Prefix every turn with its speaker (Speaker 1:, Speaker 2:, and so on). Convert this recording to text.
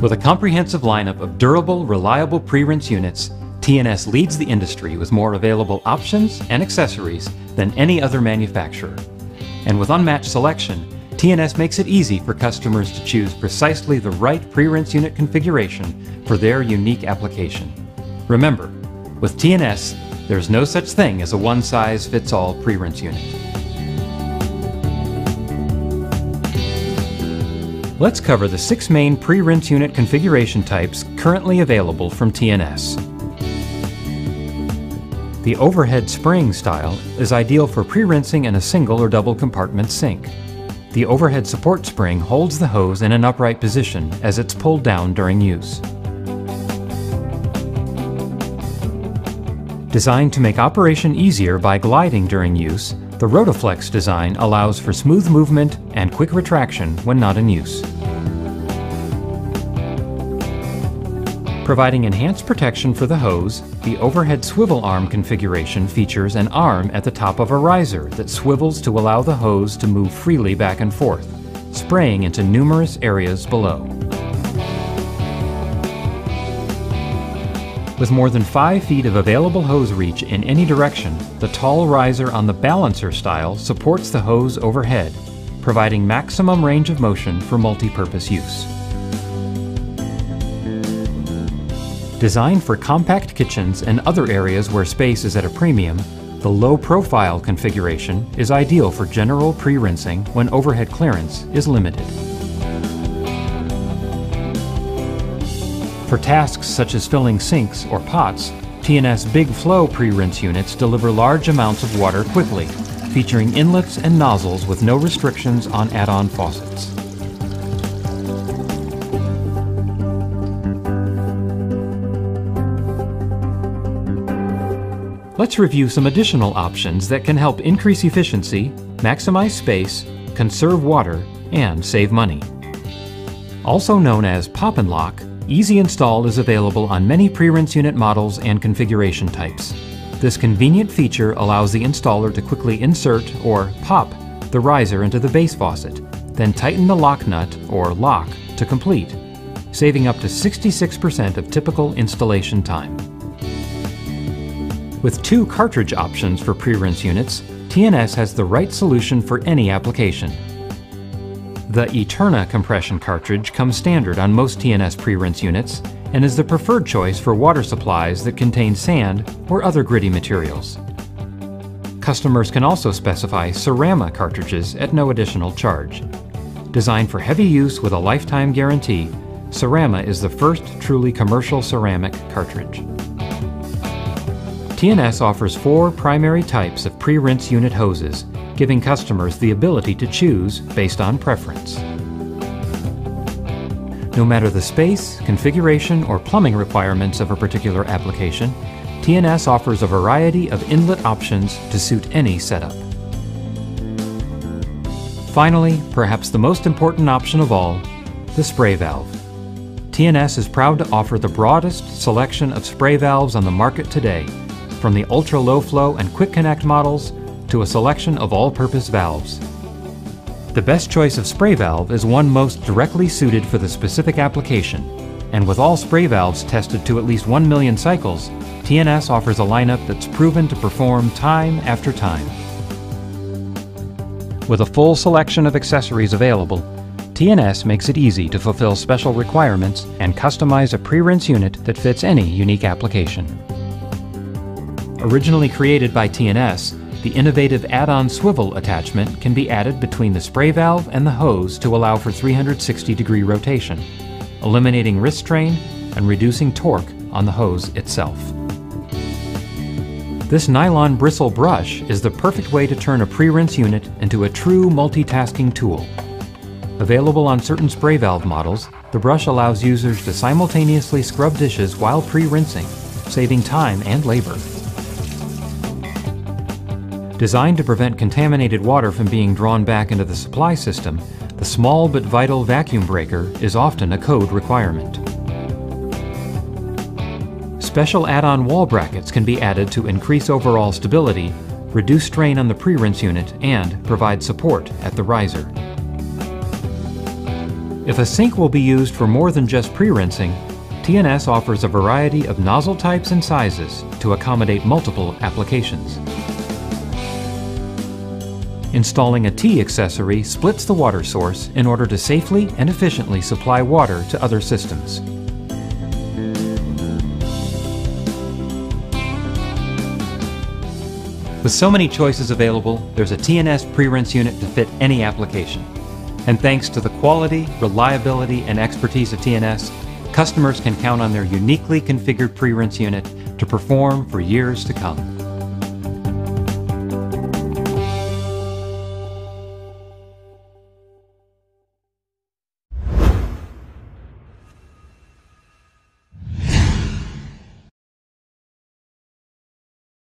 Speaker 1: With a comprehensive lineup of durable, reliable pre-rinse units, T&S leads the industry with more available options and accessories than any other manufacturer. And with unmatched selection, T&S makes it easy for customers to choose precisely the right pre-rinse unit configuration for their unique application. Remember, with T&S, there's no such thing as a one-size-fits-all pre-rinse unit. Let's cover the six main pre-rinse unit configuration types currently available from T&S. The overhead spring style is ideal for pre-rinsing in a single or double compartment sink. The overhead support spring holds the hose in an upright position as it's pulled down during use. Designed to make operation easier by gliding during use, the Rotoflex design allows for smooth movement and quick retraction when not in use. Providing enhanced protection for the hose, the overhead swivel arm configuration features an arm at the top of a riser that swivels to allow the hose to move freely back and forth, spraying into numerous areas below. With more than 5 feet of available hose reach in any direction, the tall riser on the balancer style supports the hose overhead, providing maximum range of motion for multi-purpose use. Designed for compact kitchens and other areas where space is at a premium, the low-profile configuration is ideal for general pre-rinsing when overhead clearance is limited. For tasks such as filling sinks or pots, T&S Big Flow pre-rinse units deliver large amounts of water quickly, featuring inlets and nozzles with no restrictions on add-on faucets. Let's review some additional options that can help increase efficiency, maximize space, conserve water, and save money. Also known as Pop and Lock, Easy Install is available on many pre-rinse unit models and configuration types. This convenient feature allows the installer to quickly insert or pop the riser into the base faucet, then tighten the lock nut or lock to complete, saving up to 66% of typical installation time. With two cartridge options for pre-rinse units, T&S has the right solution for any application. The Eterna compression cartridge comes standard on most T&S pre-rinse units and is the preferred choice for water supplies that contain sand or other gritty materials. Customers can also specify Cerama cartridges at no additional charge. Designed for heavy use with a lifetime guarantee, Cerama is the first truly commercial ceramic cartridge. T&S offers four primary types of pre-rinse unit hoses giving customers the ability to choose based on preference. No matter the space, configuration, or plumbing requirements of a particular application, T&S offers a variety of inlet options to suit any setup. Finally, perhaps the most important option of all, the spray valve. T&S is proud to offer the broadest selection of spray valves on the market today, from the ultra low flow and quick connect models to a selection of all-purpose valves. The best choice of spray valve is one most directly suited for the specific application, and with all spray valves tested to at least 1 million cycles, T&S offers a lineup that's proven to perform time after time. With a full selection of accessories available, T&S makes it easy to fulfill special requirements and customize a pre-rinse unit that fits any unique application. Originally created by T&S, the innovative add-on swivel attachment can be added between the spray valve and the hose to allow for 360 degree rotation, eliminating wrist strain and reducing torque on the hose itself. This nylon bristle brush is the perfect way to turn a pre-rinse unit into a true multitasking tool. Available on certain spray valve models, the brush allows users to simultaneously scrub dishes while pre-rinsing, saving time and labor. Designed to prevent contaminated water from being drawn back into the supply system, the small but vital vacuum breaker is often a code requirement. Special add-on wall brackets can be added to increase overall stability, reduce strain on the pre-rinse unit, and provide support at the riser. If a sink will be used for more than just pre-rinsing, T&S offers a variety of nozzle types and sizes to accommodate multiple applications. Installing a T accessory splits the water source in order to safely and efficiently supply water to other systems. With so many choices available, there's a T&S pre-rinse unit to fit any application. And thanks to the quality, reliability, and expertise of T&S, customers can count on their uniquely configured pre-rinse unit to perform for years to come.